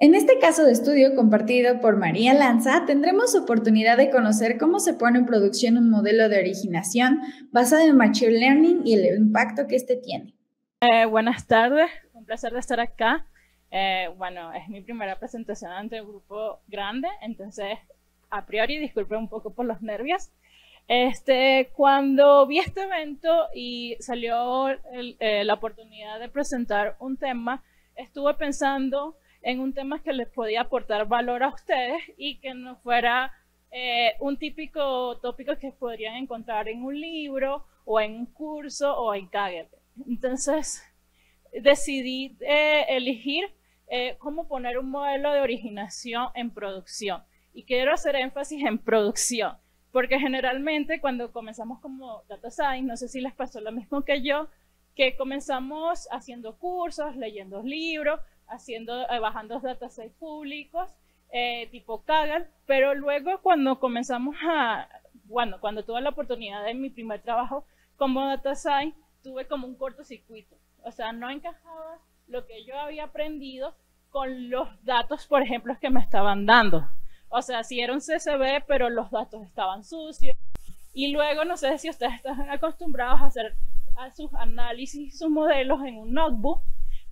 En este caso de estudio compartido por María Lanza, tendremos oportunidad de conocer cómo se pone en producción un modelo de originación basado en Machine Learning y el impacto que este tiene. Eh, buenas tardes, un placer de estar acá. Eh, bueno, es mi primera presentación ante un grupo grande, entonces a priori disculpen un poco por los nervios. Este, cuando vi este evento y salió eh, la oportunidad de presentar un tema, estuve pensando en un tema que les podía aportar valor a ustedes y que no fuera eh, un típico tópico que podrían encontrar en un libro o en un curso o en Kaggle. Entonces decidí eh, elegir eh, cómo poner un modelo de originación en producción. Y quiero hacer énfasis en producción, porque generalmente cuando comenzamos como data science, no sé si les pasó lo mismo que yo, que comenzamos haciendo cursos, leyendo libros, haciendo, eh, bajando datasets públicos, eh, tipo Kaggle, pero luego cuando comenzamos a, bueno, cuando tuve la oportunidad de mi primer trabajo como data science, tuve como un cortocircuito. O sea, no encajaba lo que yo había aprendido con los datos, por ejemplo, que me estaban dando. O sea, si era un CSV, pero los datos estaban sucios. Y luego, no sé si ustedes están acostumbrados a hacer a sus análisis, sus modelos en un notebook,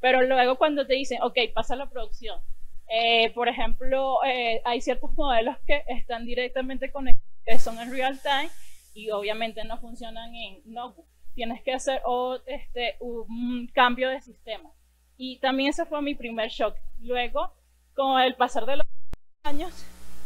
pero luego cuando te dicen, ok, pasa la producción. Eh, por ejemplo, eh, hay ciertos modelos que están directamente conectados, que son en real time y obviamente no funcionan en notebook. Tienes que hacer este, un cambio de sistema. Y también ese fue mi primer shock. Luego, con el pasar de los años,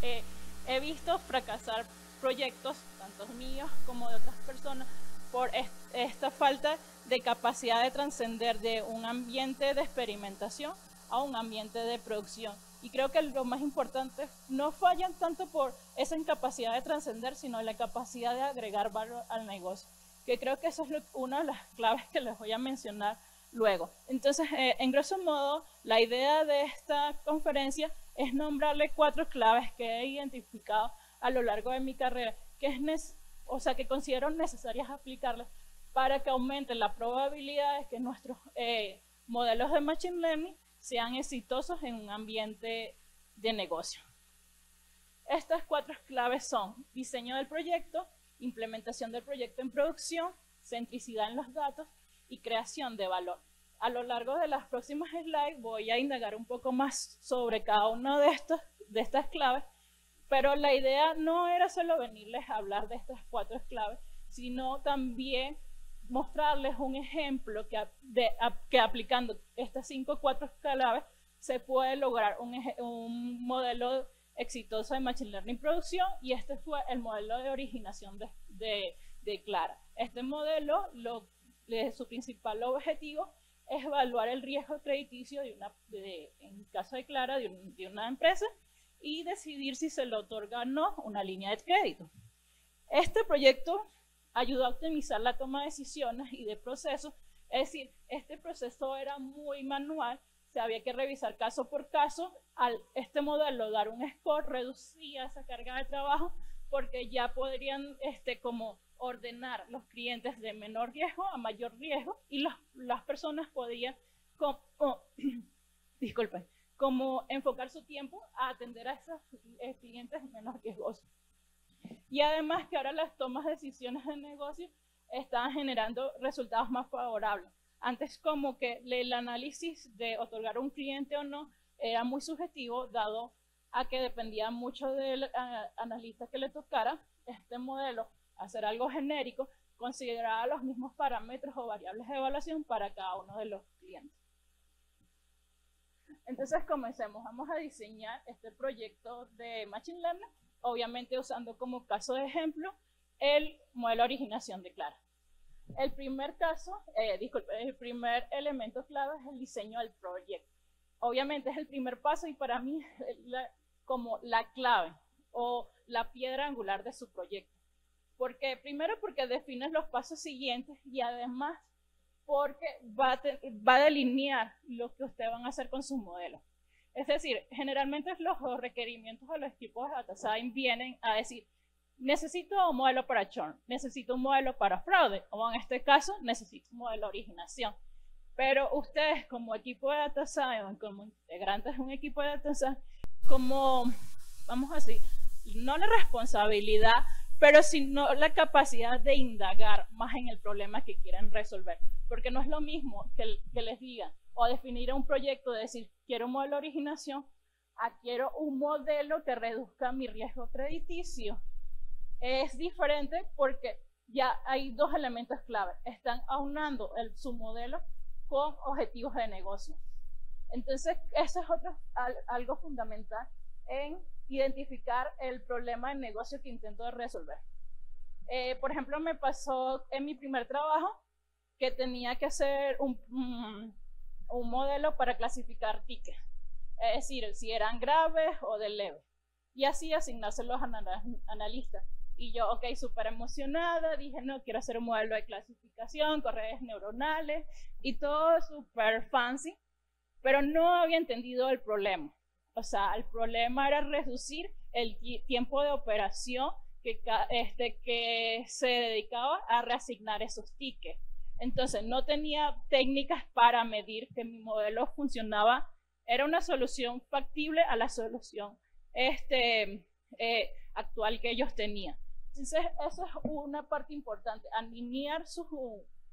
eh, he visto fracasar proyectos, tanto míos como de otras personas, por esta falta de capacidad de trascender de un ambiente de experimentación a un ambiente de producción. Y creo que lo más importante, no fallan tanto por esa incapacidad de trascender, sino la capacidad de agregar valor al negocio. Que creo que eso es una de las claves que les voy a mencionar luego. Entonces, eh, en grosso modo, la idea de esta conferencia es nombrarle cuatro claves que he identificado a lo largo de mi carrera, que es o sea, que considero necesarias aplicarlas para que aumente la probabilidad de que nuestros eh, modelos de Machine Learning sean exitosos en un ambiente de negocio. Estas cuatro claves son diseño del proyecto, implementación del proyecto en producción, centricidad en los datos y creación de valor. A lo largo de las próximas slides voy a indagar un poco más sobre cada una de, estos, de estas claves, pero la idea no era solo venirles a hablar de estas cuatro claves, sino también mostrarles un ejemplo que, de, que aplicando estas cinco cuatro claves se puede lograr un, un, modelo exitoso de Machine Learning producción y este fue el modelo de originación de, de, de Clara. Este modelo, lo, su principal objetivo es evaluar el riesgo crediticio de una, en caso de Clara, de, de una empresa y decidir si se le otorga o no una línea de crédito. Este proyecto ayudó a optimizar la toma de decisiones y de procesos. Es decir, este proceso era muy manual, se había que revisar caso por caso. Al este modelo dar un score reducía esa carga de trabajo porque ya podrían este, como ordenar los clientes de menor riesgo a mayor riesgo y las personas podían, como, disculpen, como enfocar su tiempo a atender a esos eh, clientes menos riesgosos. Y además que ahora las tomas de decisiones de negocio están generando resultados más favorables. Antes como que el análisis de otorgar un cliente o no era muy subjetivo, dado a que dependía mucho del analista que le tocara, este modelo, hacer algo genérico, consideraba los mismos parámetros o variables de evaluación para cada uno de los clientes. Entonces comencemos, vamos a diseñar este proyecto de Machine Learning obviamente usando como caso de ejemplo el modelo de originación de Clara. El primer caso, eh, disculpe, el primer elemento clave es el diseño del proyecto. Obviamente es el primer paso y para mí como la clave o la piedra angular de su proyecto. Porque, primero porque defines los pasos siguientes y además porque va va a delinear lo que ustedes van a hacer con su modelo. Es decir, generalmente los requerimientos de los equipos de data science vienen a decir, necesito un modelo para churn, necesito un modelo para fraude, o en este caso, necesito un modelo de originación. Pero ustedes como equipo de Data Science, como integrantes de un equipo de Data Science, como, vamos a decir, no la responsabilidad, pero sino la capacidad de indagar más en el problema que quieren resolver. Porque no es lo mismo que, que les digan o definir un proyecto, de decir, quiero un modelo de originación, a quiero un modelo que reduzca mi riesgo crediticio. Es diferente porque ya hay dos elementos clave. Están aunando el, su modelo con objetivos de negocio. Entonces, eso es otro, algo fundamental en identificar el problema de negocio que intento resolver. Eh, por ejemplo, me pasó en mi primer trabajo que tenía que hacer un, un modelo para clasificar tickets, es decir, si eran graves o de leve, y así asignárselos a analistas. Y yo, ok, súper emocionada, dije, no, quiero hacer un modelo de clasificación, correas neuronales y todo súper fancy, pero no había entendido el problema. O sea, el problema era reducir el tiempo de operación que, este, que se dedicaba a reasignar esos tickets. Entonces, no tenía técnicas para medir que mi modelo funcionaba. Era una solución factible a la solución este, eh, actual que ellos tenían. Entonces, eso es una parte importante, alinear sus,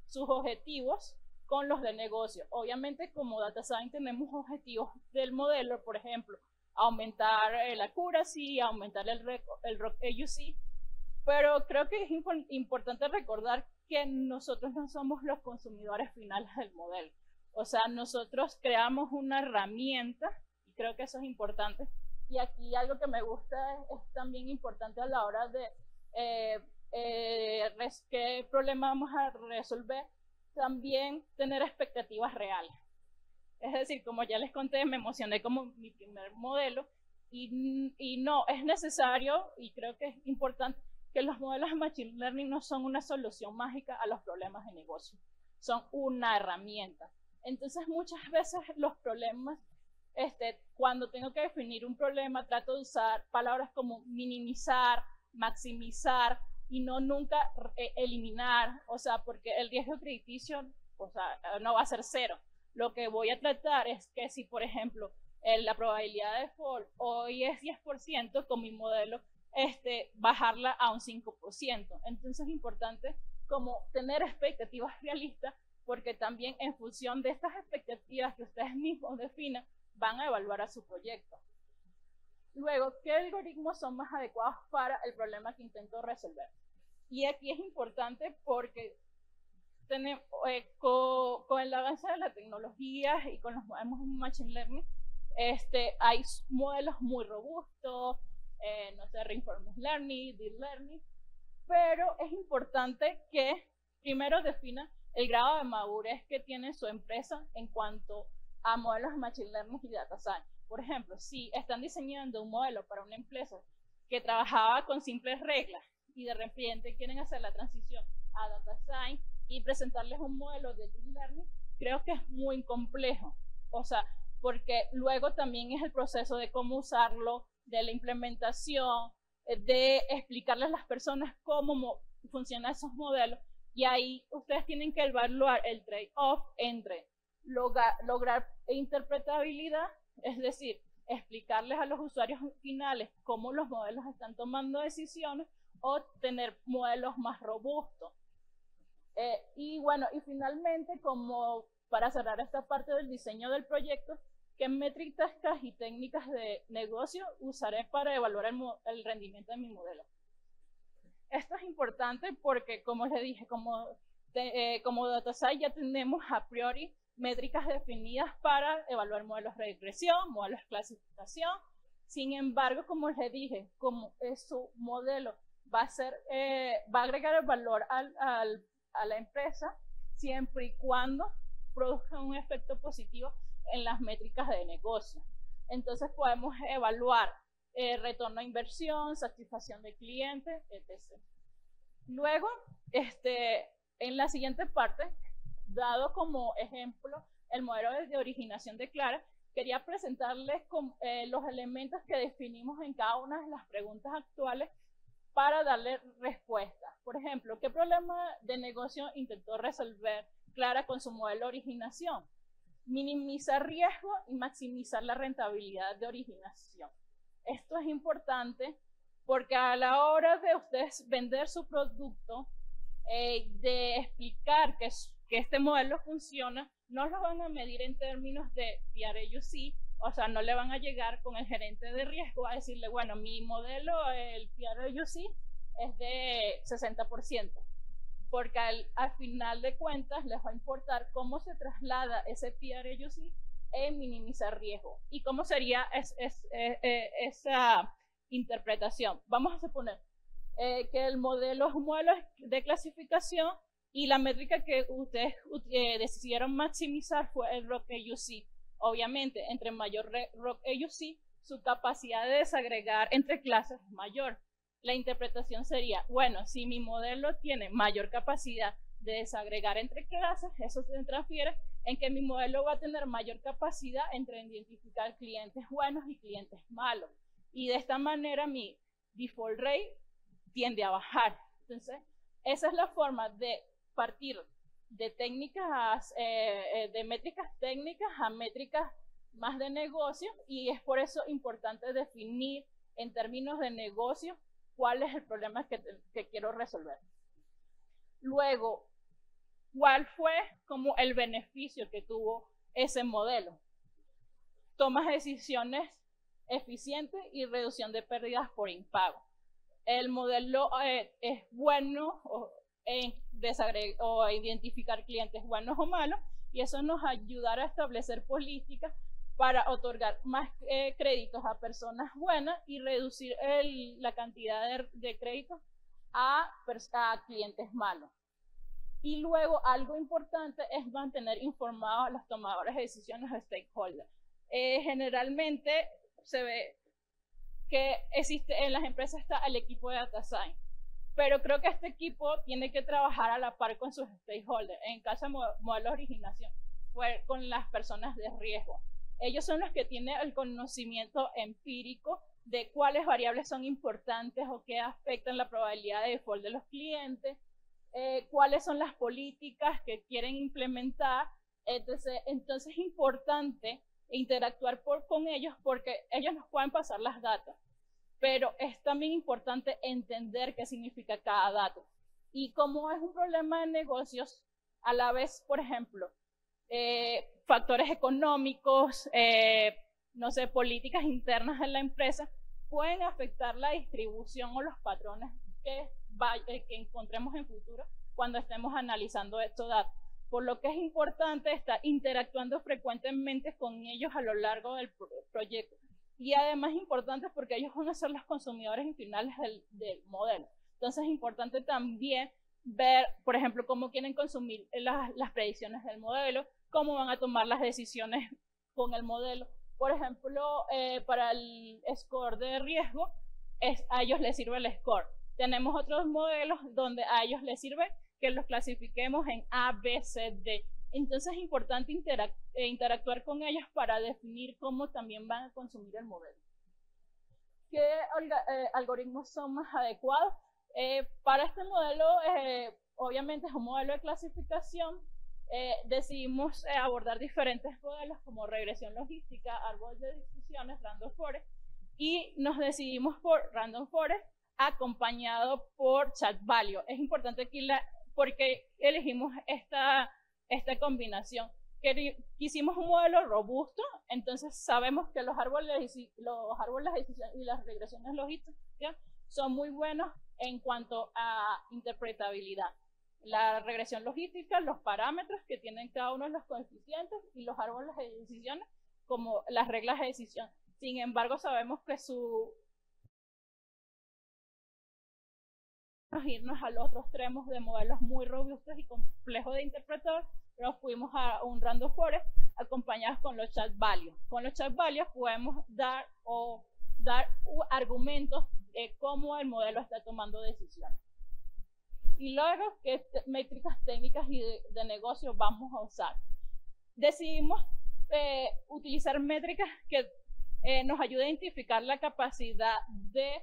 sus objetivos con los de negocio. Obviamente, como data science tenemos objetivos del modelo, por ejemplo, aumentar eh, la accuracy, aumentar el, el AUC, pero creo que es importante recordar que nosotros no somos los consumidores finales del modelo. O sea, nosotros creamos una herramienta y creo que eso es importante. Y aquí algo que me gusta es, también importante a la hora de eh, eh, qué problema vamos a resolver, también tener expectativas reales. Es decir, como ya les conté, me emocioné como mi primer modelo y, y no, es necesario y creo que es importante que los modelos de Machine Learning no son una solución mágica a los problemas de negocio, son una herramienta. Entonces muchas veces los problemas, este, cuando tengo que definir un problema, trato de usar palabras como minimizar, maximizar y no nunca eh, eliminar, o sea, porque el riesgo crediticio, o sea, no va a ser cero. Lo que voy a tratar es que si, por ejemplo, la probabilidad de default hoy es 10% con mi modelo, este, bajarla a un 5%. Entonces es importante como tener expectativas realistas porque también en función de estas expectativas que ustedes mismos definan, van a evaluar a su proyecto. Luego, ¿qué algoritmos son más adecuados para el problema que intento resolver? Y aquí es importante porque eh, con, con, el avance de la tecnología y con los modelos de Machine Learning, este, hay modelos muy robustos, eh, no sé, Reinforcement Learning, Deep Learning, pero es importante que primero defina el grado de madurez que tiene su empresa en cuanto a modelos de Machine Learning y Data Science. Por ejemplo, si están diseñando un modelo para una empresa que trabajaba con simples reglas y de repente quieren hacer la transición a Data Science y presentarles un modelo de Deep Learning, creo que es muy complejo. O sea, porque luego también es el proceso de cómo usarlo, de la implementación, eh, de explicarles a las personas cómo funcionan esos modelos. Y ahí ustedes tienen que evaluar el trade-off entre lograr, lograr interpretabilidad, es decir, explicarles a los usuarios finales cómo los modelos están tomando decisiones o tener modelos más robustos. Eh, y bueno, y finalmente, como para cerrar esta parte del diseño del proyecto, ¿Qué métricas y técnicas de negocio usaré para evaluar el, rendimiento de mi modelo? Esto es importante porque, como les dije, como, eh, como ya tenemos a priori métricas definidas para evaluar modelos de regresión, modelos de clasificación. Sin embargo, como les dije, como es su modelo va a, ser, eh, va a agregar el valor al, al, a la empresa siempre y cuando produzca un efecto positivo en las métricas de negocio. Entonces podemos evaluar eh, retorno a inversión, satisfacción de cliente, etc. Luego, este, en la siguiente parte, dado como ejemplo el modelo de originación de Clara, quería presentarles eh, los elementos que definimos en cada una de las preguntas actuales para darle respuesta. Por ejemplo, ¿qué problema de negocio intentó resolver clara con su modelo de originación. Minimizar riesgo y maximizar la rentabilidad de originación. Esto es importante porque a la hora de ustedes vender su producto, eh, de explicar que, que este modelo funciona, no lo van a medir en términos de PRUC, o sea, no le van a llegar con el gerente de riesgo a decirle, bueno, mi modelo, el PRUC, es de 60%, porque al, final de cuentas les va a importar cómo se traslada ese PRUC en minimizar riesgo y cómo sería es, eh, eh, esa interpretación. Vamos a suponer eh, que el modelo es un modelo de clasificación y la métrica que ustedes decidieron maximizar fue el ROC AUC. Obviamente, entre mayor ROC AUC, su capacidad de desagregar entre clases es mayor. La interpretación sería, bueno, si mi modelo tiene mayor capacidad de desagregar entre clases, eso se transfiere en que mi modelo va a tener mayor capacidad entre identificar clientes buenos y clientes malos. Y de esta manera mi default rate tiende a bajar. Entonces, esa es la forma de partir de técnicas, eh, eh, de métricas técnicas a métricas más de negocio y es por eso importante definir en términos de negocio cuál es el problema que, quiero resolver. Luego, ¿cuál fue como el beneficio que tuvo ese modelo? Tomas decisiones eficientes y reducción de pérdidas por impago. El modelo eh, es bueno en o identificar clientes buenos o malos y eso nos ayudará a establecer políticas para otorgar más eh, créditos a personas buenas y reducir la cantidad de, créditos a, clientes malos. Y luego algo importante es mantener informados a los tomadores de decisiones o stakeholders. Eh, generalmente se ve que existe en las empresas está el equipo de data science pero creo que este equipo tiene que trabajar a la par con sus stakeholders. En caso de modelo de originación, con las personas de riesgo. Ellos son los que tienen el conocimiento empírico de cuáles variables son importantes o qué afectan la probabilidad de default de los clientes, eh, cuáles son las políticas que quieren implementar. Entonces, entonces es importante interactuar con ellos porque ellos nos pueden pasar las datas pero es también importante entender qué significa cada dato. Y como es un problema de negocios, a la vez, por ejemplo, eh, factores económicos, eh, no sé, políticas internas de la empresa, pueden afectar la distribución o los patrones que, eh, que encontremos en futuro cuando estemos analizando estos datos. Por lo que es importante estar interactuando frecuentemente con ellos a lo largo del proyecto y además importante porque ellos van a ser los consumidores finales del, del modelo. Entonces es importante también ver, por ejemplo, cómo quieren consumir las, las predicciones del modelo, cómo van a tomar las decisiones con el modelo. Por ejemplo, eh, para el score de riesgo, es, a ellos les sirve el score. Tenemos otros modelos donde a ellos les sirve que los clasifiquemos en A, B, C, D. Entonces es importante eh, interactuar con ellos para definir cómo también van a consumir el modelo. ¿Qué eh, algoritmos son más adecuados? Eh, para este modelo, obviamente es un modelo de clasificación. decidimos abordar diferentes modelos como regresión logística, árbol de decisiones, random forest, y nos decidimos por random forest acompañado por chat value. Es importante aquí la, porque elegimos esta esta combinación. Quisimos un modelo robusto, entonces sabemos que los árboles, los árboles y las regresiones logísticas son muy buenos en cuanto a interpretabilidad. La regresión logística, los parámetros que tienen cada uno de los coeficientes y los árboles de decisiones como las reglas de decisión. Sin embargo, sabemos que su irnos a los otros extremos de modelos muy robustos y complejos de interpretar, pero fuimos a un random forest acompañados con los chat values. Con los chat values podemos dar o dar argumentos de cómo el modelo está tomando decisiones. Y luego, qué métricas técnicas y de, negocio vamos a usar. Decidimos eh, utilizar métricas que eh, nos ayuden a identificar la capacidad de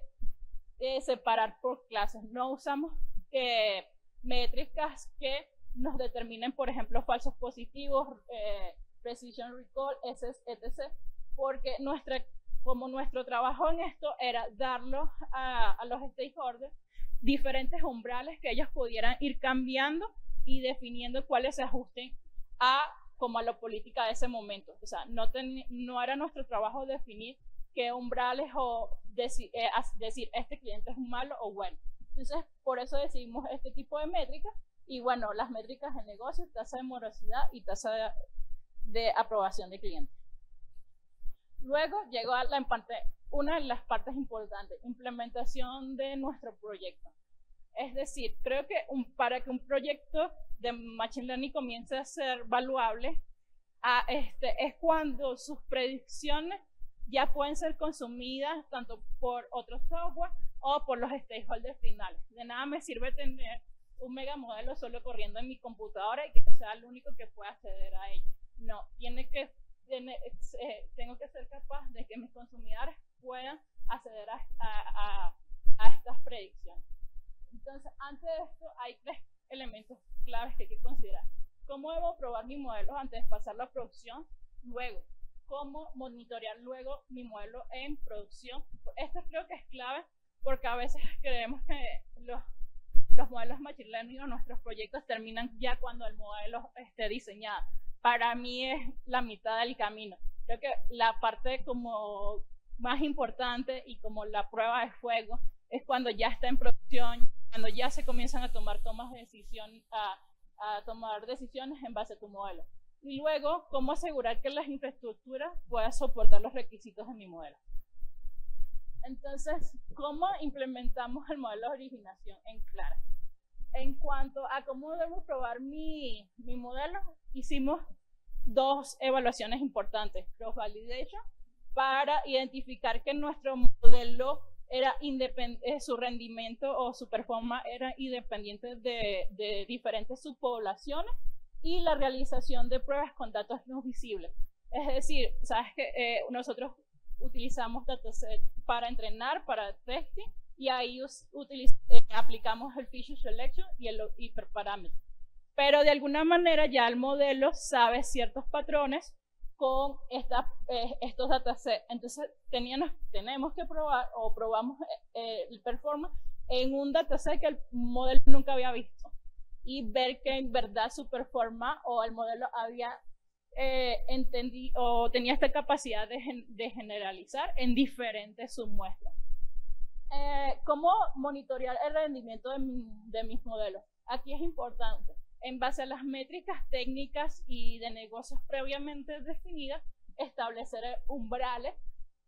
separar por clases. No usamos eh, métricas que nos determinen, por ejemplo, falsos positivos, eh, precision recall, etc. Porque nuestra, como nuestro trabajo en esto era darlo a, a los stakeholders diferentes umbrales que ellos pudieran ir cambiando y definiendo cuáles se ajusten a como a la política de ese momento. O sea, no, no era nuestro trabajo definir qué umbrales o deci eh, decir este cliente es malo o bueno. Entonces, por eso decidimos este tipo de métricas y bueno, las métricas de negocio, tasa de morosidad y tasa de, aprobación de cliente. Luego llegó a la parte, una de las partes importantes, implementación de nuestro proyecto. Es decir, creo que para que un proyecto de Machine Learning comience a ser valuable, a este, es cuando sus predicciones ya pueden ser consumidas tanto por otro software o por los stakeholders finales. De nada me sirve tener un mega modelo solo corriendo en mi computadora y que sea el único que pueda acceder a ello. No, tiene que eh, tengo que ser capaz de que mis consumidores puedan acceder a, a estas predicciones. Entonces, antes de esto, hay tres elementos claves que hay que considerar. ¿Cómo debo probar mi modelo antes de pasarlo a producción? Luego, ¿cómo monitorear luego mi modelo en producción? Esto creo que es clave porque a veces creemos que los, los modelos Machine Learning o nuestros proyectos terminan ya cuando el modelo esté diseñado. Para mí es la mitad del camino. Creo que la parte como más importante y como la prueba de fuego es cuando ya está en producción, cuando ya se comienzan a tomar tomas de decisión, a, a tomar decisiones en base a tu modelo. Y luego, cómo asegurar que las infraestructuras puedan soportar los requisitos de mi modelo. Entonces, ¿cómo implementamos el modelo de originación en Clara? En cuanto a cómo debo probar mi, mi modelo, hicimos dos evaluaciones importantes, cross validation, para identificar que nuestro modelo era eh, su rendimiento o su performance era independiente de, de, diferentes subpoblaciones y la realización de pruebas con datos no visibles. Es decir, sabes que eh, nosotros utilizamos dataset para entrenar, para testing, y ahí eh, aplicamos el feature selection y el hiperparámetro. Pero de alguna manera ya el modelo sabe ciertos patrones con esta, eh, estos datasets. Entonces teníamos, tenemos que probar o probamos eh, el performance en un dataset que el modelo nunca había visto y ver que en verdad su performance o el modelo había eh, o tenía esta capacidad de, de generalizar en diferentes submuestras. Eh, ¿Cómo monitorear el rendimiento de, de mis modelos? Aquí es importante en base a las métricas técnicas y de negocios previamente definidas, establecer umbrales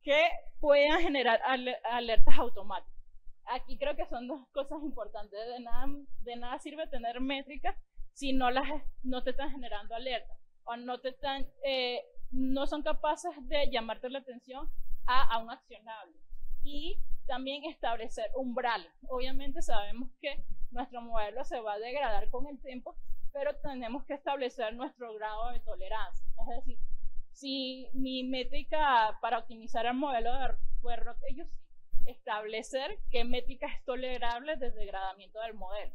que puedan generar alertas automáticas. Aquí creo que son dos cosas importantes. De nada, de nada sirve tener métricas si no, las, no te están generando alertas o no, te están, eh, no son capaces de llamarte la atención a, a un accionable. Y también establecer umbrales. Obviamente sabemos que nuestro modelo se va a degradar con el tiempo, pero tenemos que establecer nuestro grado de tolerancia. Es decir, si mi métrica para optimizar el modelo de fue ellos establecer qué métrica es tolerable desde degradamiento del modelo.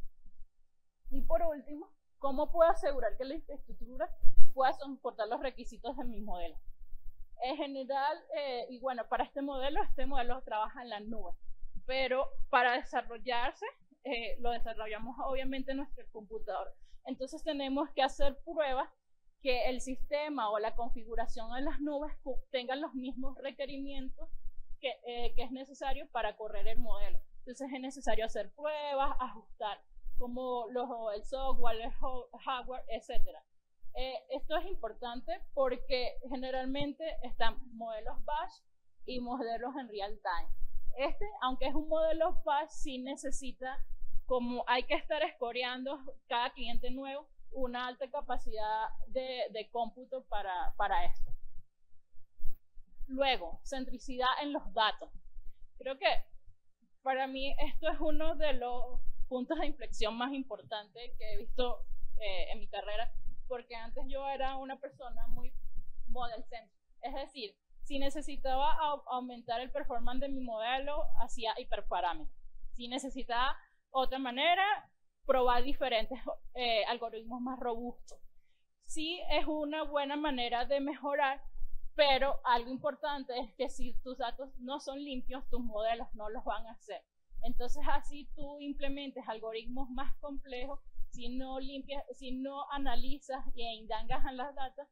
Y por último, ¿cómo puedo asegurar que la infraestructura pueda soportar los requisitos de mi modelo? En general, eh, y bueno, para este modelo, este modelo trabaja en la nube, pero para desarrollarse eh, lo desarrollamos obviamente en nuestro computador. Entonces tenemos que hacer pruebas que el sistema o la configuración en las nubes tengan los mismos requerimientos que, eh, que es necesario para correr el modelo. Entonces es necesario hacer pruebas, ajustar como los, el software, el hardware, etc. Eh, esto es importante porque generalmente están modelos batch y modelos en real time. Este, aunque es un modelo batch, sí necesita como hay que estar escoreando cada cliente nuevo, una alta capacidad de, de cómputo para, para esto. Luego, centricidad en los datos. Creo que para mí esto es uno de los puntos de inflexión más importantes que he visto eh, en mi carrera, porque antes yo era una persona muy model centric. Es decir, si necesitaba aumentar el performance de mi modelo, hacía hiperparámetros. Si necesitaba otra manera, probar diferentes eh, algoritmos más robustos. Sí es una buena manera de mejorar, pero algo importante es que si tus datos no son limpios, tus modelos no los van a hacer. Entonces así tú implementes algoritmos más complejos, si no limpias, si no analizas e indagas en las datas,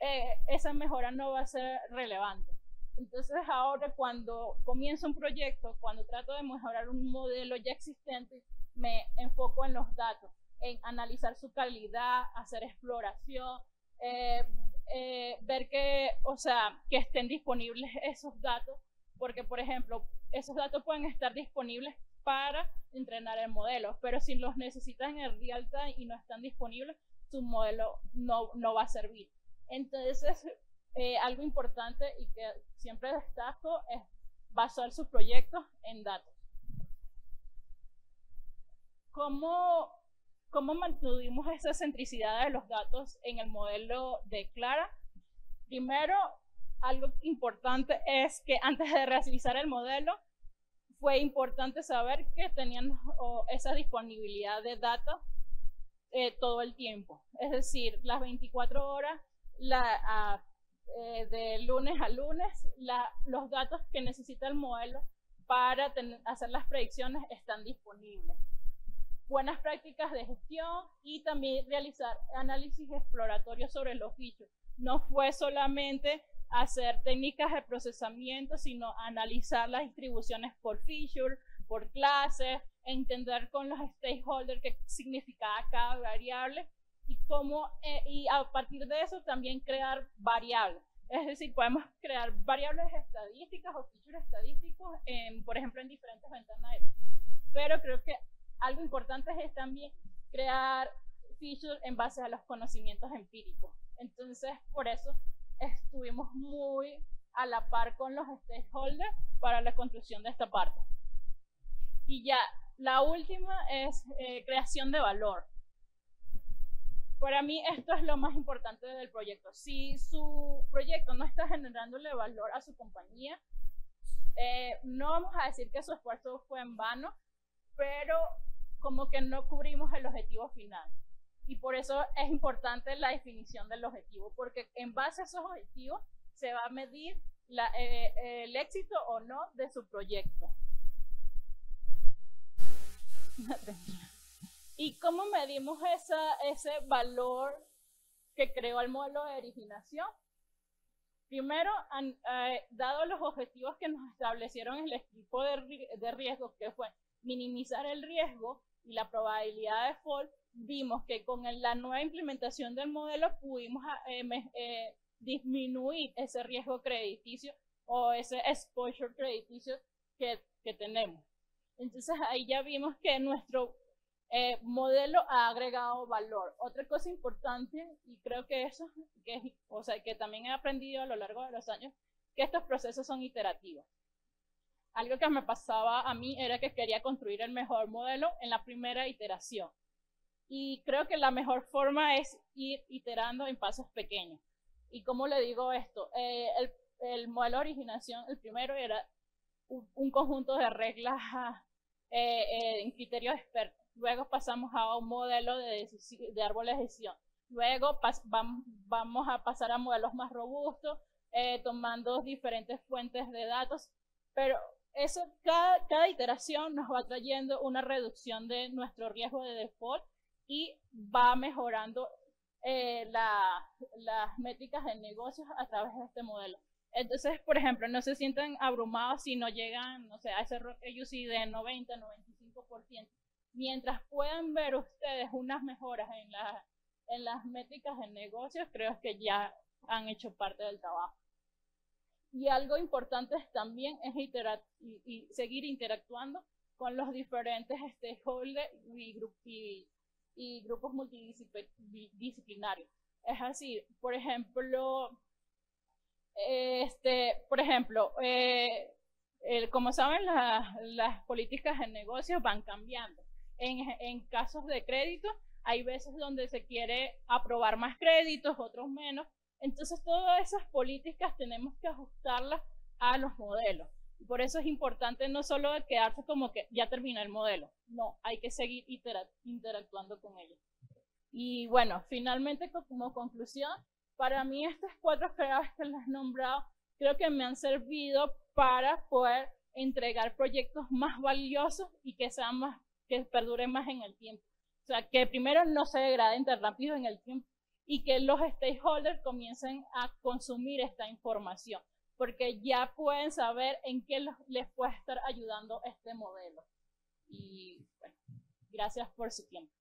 eh, esa mejora no va a ser relevante. Entonces ahora cuando comienzo un proyecto, cuando trato de mejorar un modelo ya existente, me enfoco en los datos, en analizar su calidad, hacer exploración, eh, eh, ver que, o sea, que estén disponibles esos datos, porque por ejemplo, esos datos pueden estar disponibles para entrenar el modelo, pero si los necesitan en real time y no están disponibles, su modelo no, no va a servir. Entonces, eh, algo importante y que siempre destaco es basar sus proyectos en datos. ¿Cómo, cómo mantuvimos esa centricidad de los datos en el modelo de Clara? Primero, algo importante es que antes de realizar el modelo, fue importante saber que tenían esa disponibilidad de datos eh, todo el tiempo. Es decir, las 24 horas la, eh, de lunes a lunes, los datos que necesita el modelo para hacer las predicciones están disponibles. Buenas prácticas de gestión y también realizar análisis exploratorio sobre los fichos. No fue solamente hacer técnicas de procesamiento, sino analizar las distribuciones por feature, por clase, entender con los stakeholders qué significaba cada variable y cómo, eh, y a partir de eso también crear variables. Es decir, podemos crear variables estadísticas o features estadísticos, en, por ejemplo, en diferentes ventanas. Pero creo que algo importante es también crear features en base a los conocimientos empíricos. Entonces, por eso estuvimos muy a la par con los stakeholders para la construcción de esta parte. Y ya, la última es eh, creación de valor. Para mí esto es lo más importante del proyecto. Si su proyecto no está generándole valor a su compañía, eh, no vamos a decir que su esfuerzo fue en vano, pero como que no cubrimos el objetivo final. Y por eso es importante la definición del objetivo, porque en base a esos objetivos se va a medir eh, el éxito o no de su proyecto. ¿Y cómo medimos esa, ese valor que creó el modelo de originación? Primero, eh, dado los objetivos que nos establecieron el equipo de, de riesgo, que fue minimizar el riesgo y la probabilidad de fall, vimos que con la nueva implementación del modelo pudimos ah, eh, eh, disminuir ese riesgo crediticio o ese exposure crediticio que, tenemos. Entonces ahí ya vimos que nuestro eh, modelo ha agregado valor. Otra cosa importante, y creo que eso, que, o sea, que también he aprendido a lo largo de los años, que estos procesos son iterativos. Algo que me pasaba a mí era que quería construir el mejor modelo en la primera iteración. Y creo que la mejor forma es ir iterando en pasos pequeños. ¿Y cómo le digo esto? Eh, el, el, modelo de originación, el primero era un, conjunto de reglas eh, eh, en criterios expertos Luego pasamos a un modelo de, de árbol de decisión. Luego vamos a pasar a modelos más robustos, eh, tomando diferentes fuentes de datos. Pero eso, cada, cada iteración nos va trayendo una reducción de nuestro riesgo de default y va mejorando eh, las métricas de negocios a través de este modelo. Entonces, por ejemplo, no se sientan abrumados si no llegan, no sé, a ese UC de 90, 95% mientras puedan ver ustedes unas mejoras en, en las métricas de negocios, creo que ya han hecho parte del trabajo. Y algo importante también es y, seguir interactuando con los diferentes stakeholders y, y, grupos multidisciplinarios. Es así, por ejemplo, este, por ejemplo, eh, como saben, las políticas de negocios van cambiando en, casos de crédito, hay veces donde se quiere aprobar más créditos, otros menos. Entonces, todas esas políticas tenemos que ajustarlas a los modelos. Por eso es importante no solo quedarse como que ya terminó el modelo, no, hay que seguir interactuando con ellos. Y bueno, finalmente como conclusión, para mí estas cuatro claves que les he nombrado creo que me han servido para poder entregar proyectos más valiosos y que sean más, que perduren más en el tiempo. O sea, que primero no se degraden tan rápido en el tiempo y que los stakeholders comiencen a consumir esta información, porque ya pueden saber en qué les puede estar ayudando este modelo. Y bueno, gracias por su tiempo.